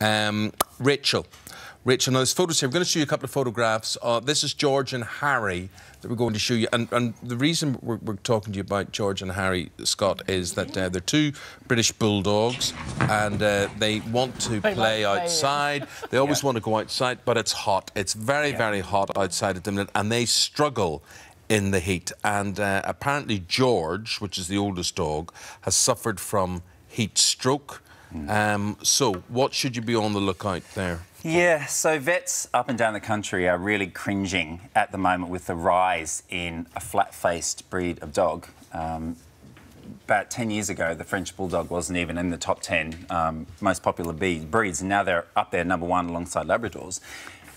Um, Rachel. Rachel, now there's photos here. I'm going to show you a couple of photographs. Uh, this is George and Harry that we're going to show you. And, and the reason we're, we're, talking to you about George and Harry Scott is that uh, they're two British bulldogs and uh, they want to They play like outside. They always Yeah. want to go outside, but it's hot. It's very, Yeah. very hot outside at the minute, and they struggle in the heat. And uh, apparently, George, which is the oldest dog, has suffered from heat stroke. Um, so, what should you be on the lookout there? Yeah, so vets up and down the country are really cringing at the moment with the rise in a flat faced breed of dog. Um, about 10 years ago, the French Bulldog wasn't even in the top 10 um, most popular breeds, and now they're up there, number one, alongside Labradors.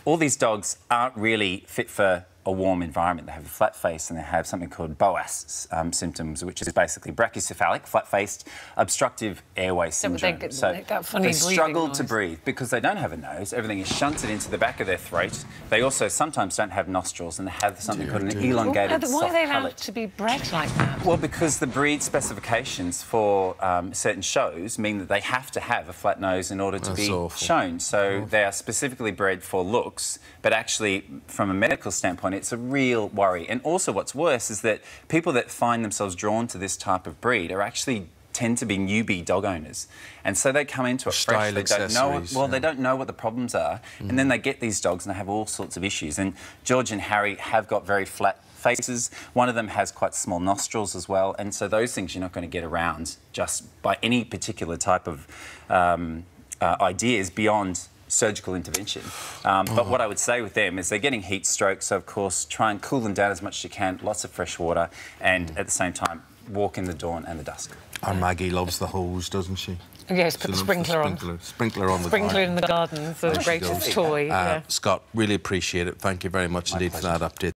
All these dogs aren't really fit for a warm environment. They have a flat face and they have something called BOAS um, symptoms, which is basically brachycephalic, flat-faced, obstructive airway but they syndrome. get- they get funny they breathing struggle to breathe because they don't have a nose. Everything is shunted into the back of their throat. They also sometimes don't have nostrils and they have something called an elongated Why are they allowed palate. to be bred like that? Well, because the breed specifications for um, certain shows mean that they have to have a flat nose in order to That's be awful. shown. So they are specifically bred for looks, but actually, from a medical standpoint, it's a real worry. And also, what's worse is that people that find themselves drawn to this type of breed are actually tend to be newbie dog owners, and so they come into it fresh. They don't know. Well, yeah. they don't know what the problems are, and then they get these dogs and they have all sorts of issues. And George and Harry have got very flat faces. One of them has quite small nostrils as well, and so those things you're not going to get around just by any particular type of um, uh, ideas beyond surgical intervention. Um, But what I would say with them is they're getting heat stroke, so of course try and cool them down as much as you can, lots of fresh water, and at the same time walk in the dawn and the dusk. Our Maggie loves the hose, doesn't she? Yes, put the loves sprinkler on. sprinkler, Sprinkler on the Sprinkler garden. in the garden, the greatest toy. Uh, yeah. Scott, really appreciate it. Thank you very much indeed for that update.